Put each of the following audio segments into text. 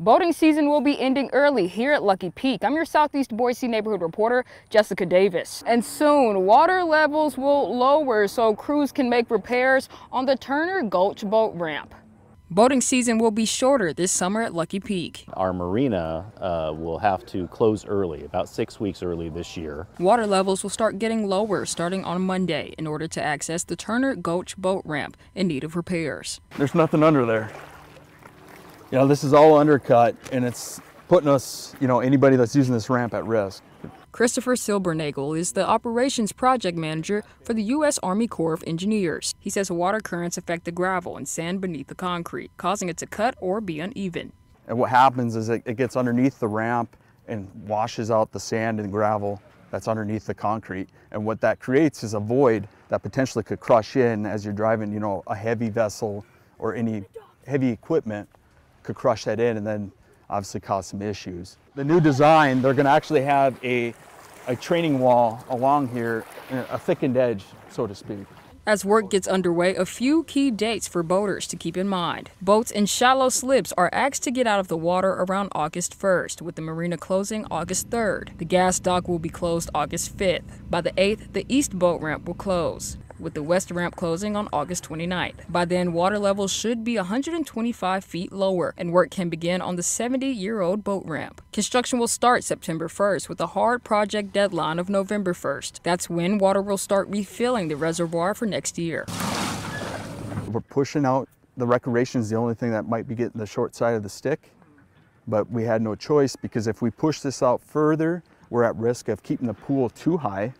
Boating season will be ending early here at Lucky Peak. I'm your Southeast Boise neighborhood reporter, Jessica Davis. And soon, water levels will lower so crews can make repairs on the Turner Gulch boat ramp. Boating season will be shorter this summer at Lucky Peak. Our marina uh, will have to close early, about six weeks early this year. Water levels will start getting lower starting on Monday in order to access the Turner Gulch boat ramp in need of repairs. There's nothing under there you know, this is all undercut and it's putting us, you know, anybody that's using this ramp at risk. Christopher Silbernagel is the operations project manager for the U.S. Army Corps of Engineers. He says water currents affect the gravel and sand beneath the concrete, causing it to cut or be uneven. And what happens is it, it gets underneath the ramp and washes out the sand and gravel that's underneath the concrete. And what that creates is a void that potentially could crush in as you're driving, you know, a heavy vessel or any heavy equipment could crush that in and then obviously cause some issues. The new design, they're gonna actually have a, a training wall along here, a thickened edge, so to speak. As work gets underway, a few key dates for boaters to keep in mind. Boats in shallow slips are asked to get out of the water around August 1st, with the marina closing August 3rd. The gas dock will be closed August 5th. By the 8th, the east boat ramp will close with the west ramp closing on August 29th. By then, water levels should be 125 feet lower, and work can begin on the 70-year-old boat ramp. Construction will start September 1st with a hard project deadline of November 1st. That's when water will start refilling the reservoir for next year. We're pushing out the recreation is the only thing that might be getting the short side of the stick, but we had no choice because if we push this out further, we're at risk of keeping the pool too high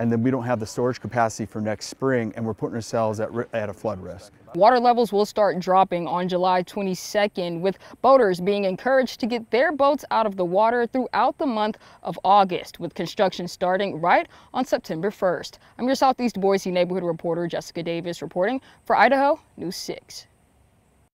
and then we don't have the storage capacity for next spring and we're putting ourselves at, at a flood risk. Water levels will start dropping on July 22nd with boaters being encouraged to get their boats out of the water throughout the month of August with construction starting right on September 1st. I'm your Southeast Boise neighborhood reporter Jessica Davis reporting for Idaho News 6.